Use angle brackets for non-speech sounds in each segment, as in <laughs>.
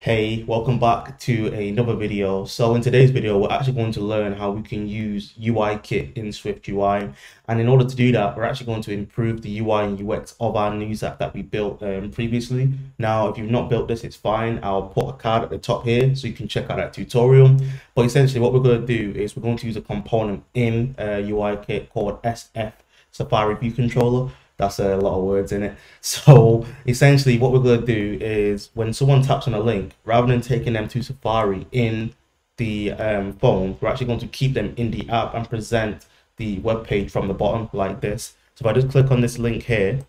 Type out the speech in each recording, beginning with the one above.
Hey, welcome back to another video. So in today's video, we're actually going to learn how we can use UIKit in Swift UI. And in order to do that, we're actually going to improve the UI and UX of our news app that we built um, previously. Now, if you've not built this, it's fine. I'll put a card at the top here so you can check out that tutorial. But essentially what we're going to do is we're going to use a component in uh, UIKit called SF Safari View Controller that's a lot of words in it. <laughs> So essentially what we're going to do is when someone taps on a link, rather than taking them to Safari in the um, phone, we're actually going to keep them in the app and present the web page from the bottom like this. So if I just click on this link here,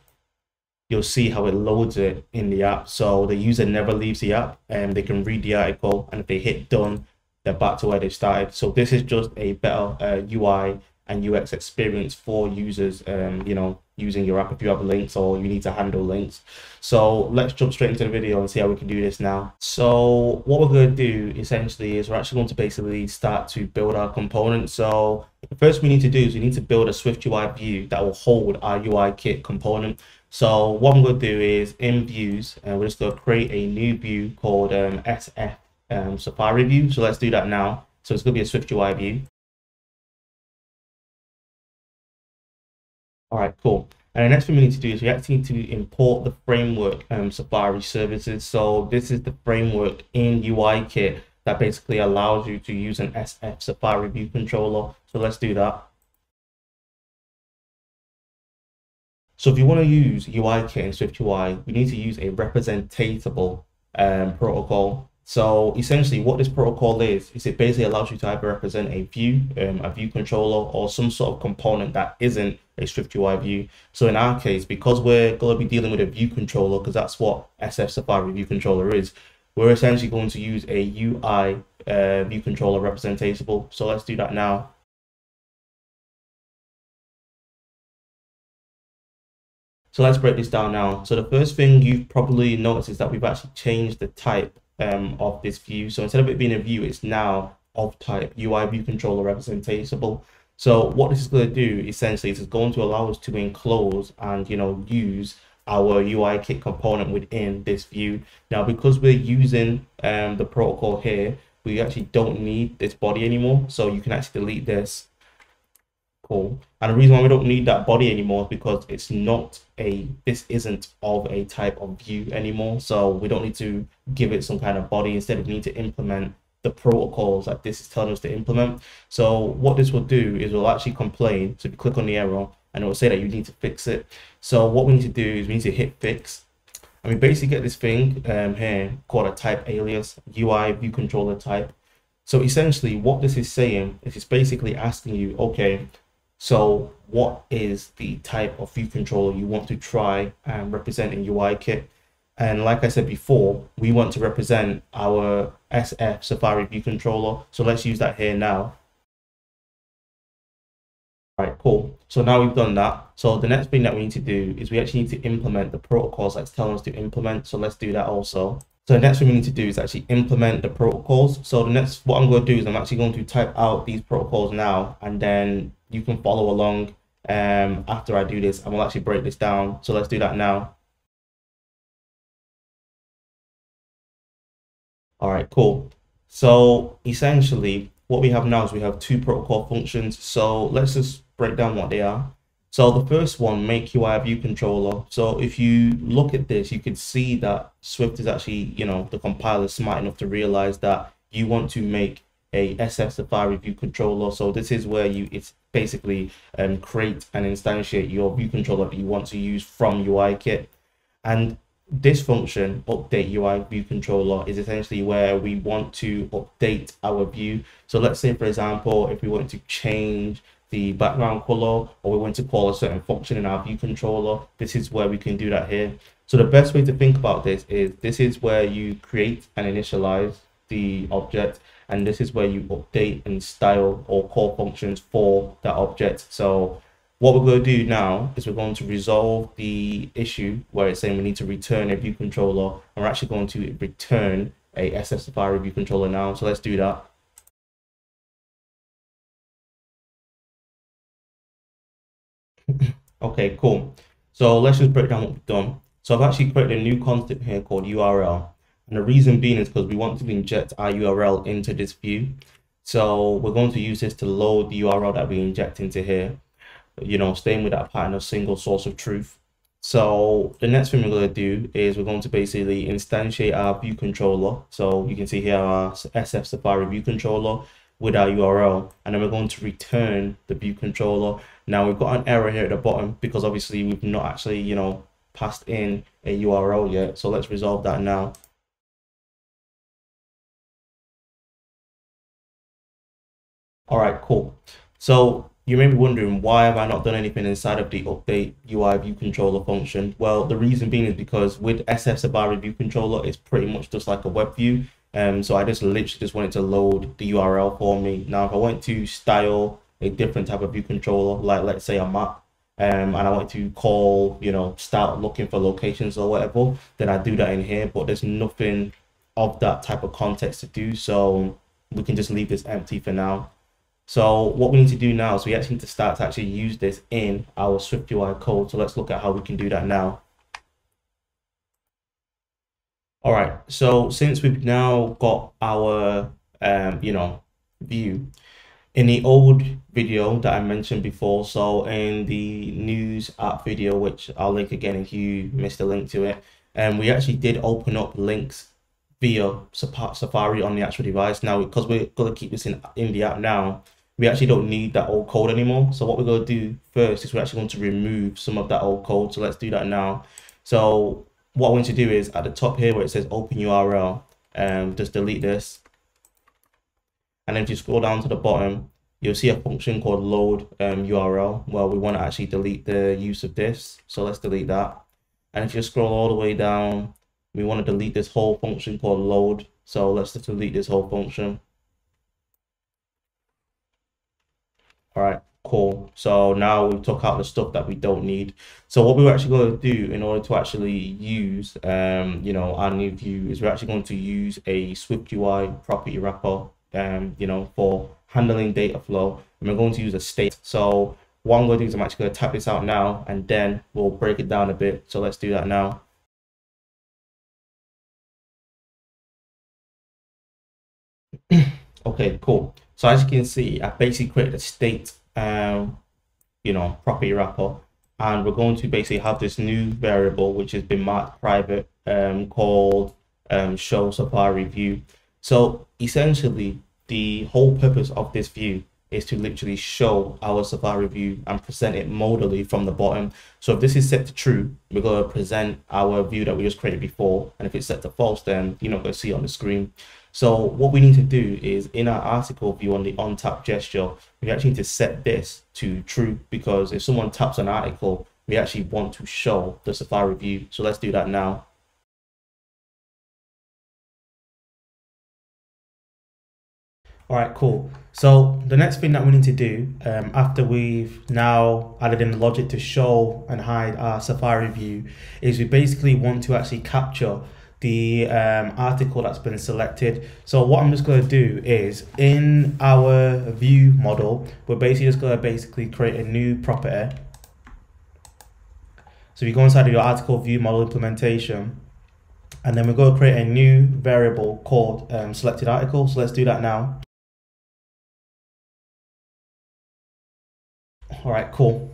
you'll see how it loads it in the app. So the user never leaves the app and they can read the article and if they hit done, they're back to where they started. So this is just a better uh, UI and UX experience for users, um, you know, using your app if you have links or you need to handle links. So let's jump straight into the video and see how we can do this now. So what we're going to do essentially is we're actually going to basically start to build our component. So the first we need to do is we need to build a Swift UI view that will hold our UI kit component. So what I'm going to do is in views, and we're just going to create a new view called um, SF um, Safari view. So let's do that now. So it's going to be a Swift UI view. All right, cool. And the next thing we need to do is we actually need to import the framework um, Safari services. So this is the framework in UIKit that basically allows you to use an SF Safari view controller. So let's do that. So if you want to use UIKit in SwiftUI, we need to use a representatable um, protocol. So essentially what this protocol is, is it basically allows you to either represent a view, um, a view controller, or some sort of component that isn't a Swift UI view. So in our case, because we're going to be dealing with a view controller, because that's what SF Safari view controller is, we're essentially going to use a UI uh, view controller representable. So let's do that now. So let's break this down now. So the first thing you've probably noticed is that we've actually changed the type um, of this view. So instead of it being a view, it's now of type UI view controller representatable. So what this is going to do essentially is it's going to allow us to enclose and you know use our UI kit component within this view. Now because we're using um, the protocol here, we actually don't need this body anymore. So you can actually delete this. Cool. And the reason why we don't need that body anymore is because it's not a this isn't of a type of view anymore. So we don't need to give it some kind of body. Instead we need to implement the protocols that this is telling us to implement. So what this will do is we'll actually complain. So if you click on the error and it will say that you need to fix it. So what we need to do is we need to hit fix. And we basically get this thing um, here called a type alias ui view controller type. So essentially what this is saying is it's basically asking you okay so what is the type of view controller you want to try and represent in UIKit? And like I said before, we want to represent our SF Safari view controller. So let's use that here now. All right, cool. So now we've done that. So the next thing that we need to do is we actually need to implement the protocols that's telling us to implement. So let's do that also. So the next thing we need to do is actually implement the protocols. So the next, what I'm going to do is I'm actually going to type out these protocols now, and then you can follow along um, after I do this. I will actually break this down. So let's do that now. All right, cool. So essentially what we have now is we have two protocol functions. So let's just break down what they are. So the first one, make UI view controller. So if you look at this, you can see that Swift is actually, you know, the compiler smart enough to realize that you want to make a SF Safari view controller. So this is where you it's basically um, create and instantiate your view controller that you want to use from UIKit. And this function, update UI view controller, is essentially where we want to update our view. So let's say, for example, if we want to change the background color or we want to call a certain function in our view controller, this is where we can do that here. So the best way to think about this is this is where you create and initialize the object and this is where you update and style or call functions for that object. So what we're going to do now is we're going to resolve the issue where it's saying we need to return a view controller. And we're actually going to return a SF Safari view controller now so let's do that. <laughs> Okay cool. So let's just break down what we've done. So I've actually created a new constant here called URL And the reason being is because we want to inject our URL into this view. So we're going to use this to load the URL that we inject into here, you know, staying with that pattern of single source of truth. So the next thing we're going to do is we're going to basically instantiate our view controller. So you can see here our SF Safari view controller with our URL, and then we're going to return the view controller. Now we've got an error here at the bottom because obviously we've not actually, you know, passed in a URL yet. So let's resolve that now. All right, cool. So you may be wondering why have I not done anything inside of the update UI view controller function? Well, the reason being is because with SF Safari view controller, it's pretty much just like a web view. Um, so I just literally just wanted to load the URL for me. Now, if I want to style a different type of view controller, like let's say a map, um, and I want to call, you know, start looking for locations or whatever, then I do that in here. But there's nothing of that type of context to do, so we can just leave this empty for now. So what we need to do now is we actually need to start to actually use this in our SwiftUI code. So let's look at how we can do that now. All right, so since we've now got our, um, you know, view, in the old video that I mentioned before, so in the news app video, which I'll link again if you missed a link to it, and um, we actually did open up links via Safari on the actual device. Now, because we're going to keep this in, in the app now, we actually don't need that old code anymore. So what we're going to do first is we're actually going to remove some of that old code. So let's do that now. So what I want to do is at the top here where it says open URL, um, just delete this. And then if you scroll down to the bottom, you'll see a function called load um, URL. Well, we want to actually delete the use of this. So let's delete that. And if you scroll all the way down, we want to delete this whole function called load. So let's just delete this whole function. All right, cool. So now we took out the stuff that we don't need. So what we're actually going to do in order to actually use, um, you know, our new view is we're actually going to use a Swift UI property wrapper, um, you know, for handling data flow. And we're going to use a state. So what I'm going to do is I'm actually going to type this out now, and then we'll break it down a bit. So let's do that now. <clears throat> okay, cool. So as you can see, I basically created a state, um, you know, property wrapper, and we're going to basically have this new variable which has been marked private, um, called um, show Safari view. So essentially, the whole purpose of this view is to literally show our Safari view and present it modally from the bottom. So if this is set to true, we're going to present our view that we just created before. And if it's set to false, then you're not going to see it on the screen. So what we need to do is in our article view on the on tap gesture, we actually need to set this to true because if someone taps an article, we actually want to show the Safari view. So let's do that now. All right, cool. So the next thing that we need to do um, after we've now added in the logic to show and hide our Safari view is we basically want to actually capture the um, article that's been selected. So what I'm just going to do is in our view model, we're basically just going to basically create a new property. So you go inside of your article view model implementation, and then we're going to create a new variable called um, selected article. So let's do that now. All right, cool.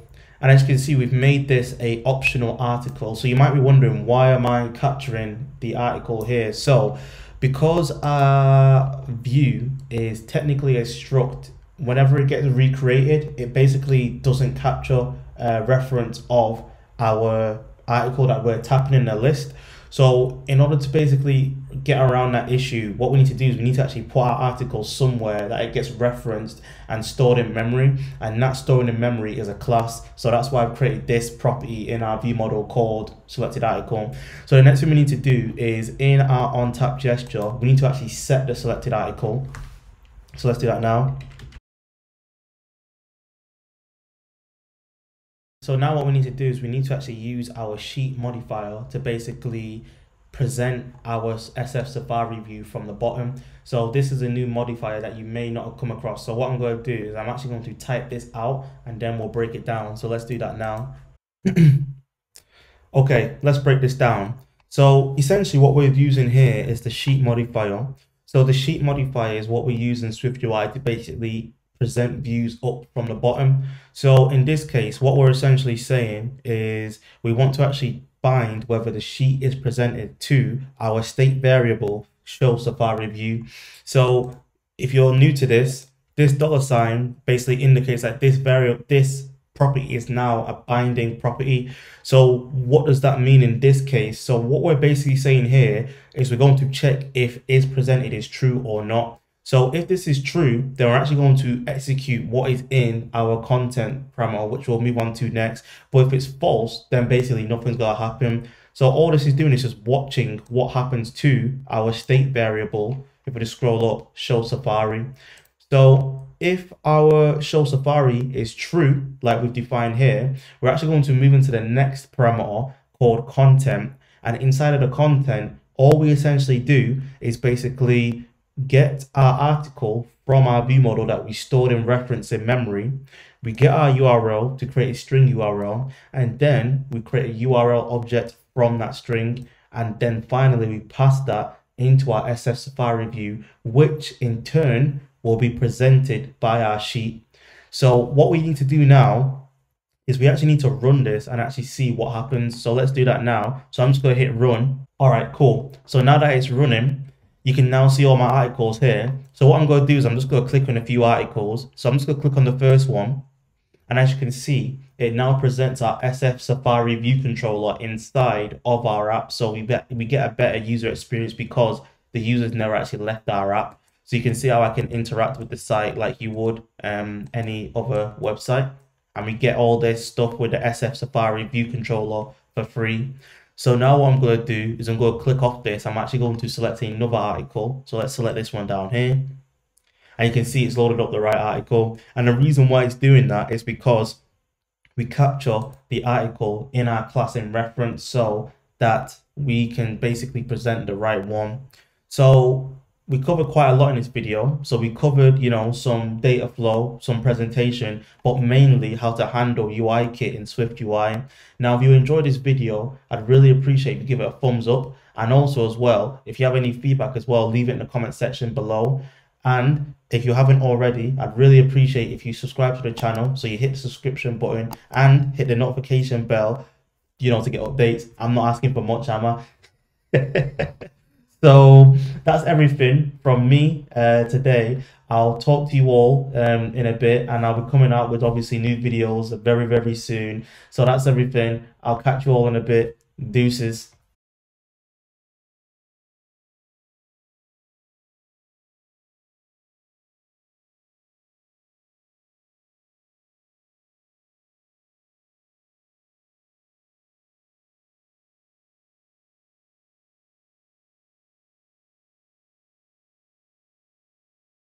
And as you can see, we've made this a optional article. So you might be wondering, why am I capturing the article here? So because our view is technically a struct, whenever it gets recreated, it basically doesn't capture a reference of our article that we're tapping in the list. So in order to basically get around that issue, what we need to do is we need to actually put our article somewhere that it gets referenced and stored in memory. And that storing in memory is a class. So that's why I've created this property in our view model called selected article. So the next thing we need to do is in our on tap gesture, we need to actually set the selected article. So let's do that now. So now what we need to do is we need to actually use our sheet modifier to basically present our SF Safari view from the bottom. So this is a new modifier that you may not have come across. So what I'm going to do is I'm actually going to type this out and then we'll break it down. So let's do that now. <clears throat> okay, let's break this down. So essentially what we're using here is the sheet modifier. So the sheet modifier is what we use in SwiftUI to basically present views up from the bottom. So in this case, what we're essentially saying is we want to actually bind whether the sheet is presented to our state variable show Safari view. So if you're new to this, this dollar sign basically indicates that this variable, this property is now a binding property. So what does that mean in this case? So what we're basically saying here is we're going to check if is presented is true or not. So if this is true, then we're actually going to execute what is in our content parameter, which we'll move on to next. But if it's false, then basically nothing's gonna happen. So all this is doing is just watching what happens to our state variable. If we just scroll up, show Safari. So if our show Safari is true, like we've defined here, we're actually going to move into the next parameter called content. And inside of the content, all we essentially do is basically get our article from our view model that we stored in reference in memory. We get our URL to create a string URL, and then we create a URL object from that string. And then finally, we pass that into our SF Safari view, which in turn will be presented by our sheet. So what we need to do now is we actually need to run this and actually see what happens. So let's do that now. So I'm just going to hit run. All right, cool. So now that it's running, you can now see all my articles here. So what I'm going to do is I'm just going to click on a few articles. So I'm just going to click on the first one. And as you can see, it now presents our SF Safari view controller inside of our app. So we, we get a better user experience because the user's never actually left our app. So you can see how I can interact with the site like you would um, any other website. And we get all this stuff with the SF Safari view controller for free. So now what I'm going to do is I'm going to click off this. I'm actually going to select another article. So let's select this one down here. And you can see it's loaded up the right article. And the reason why it's doing that is because we capture the article in our class in reference so that we can basically present the right one. So we covered quite a lot in this video. So we covered, you know, some data flow, some presentation, but mainly how to handle UI kit in Swift UI. Now, if you enjoyed this video, I'd really appreciate if you give it a thumbs up. And also as well, if you have any feedback as well, leave it in the comment section below. And if you haven't already, I'd really appreciate if you subscribe to the channel. So you hit the subscription button and hit the notification bell, you know, to get updates. I'm not asking for much, am I? <laughs> So that's everything from me uh, today. I'll talk to you all um, in a bit and I'll be coming out with obviously new videos very, very soon. So that's everything. I'll catch you all in a bit. Deuces.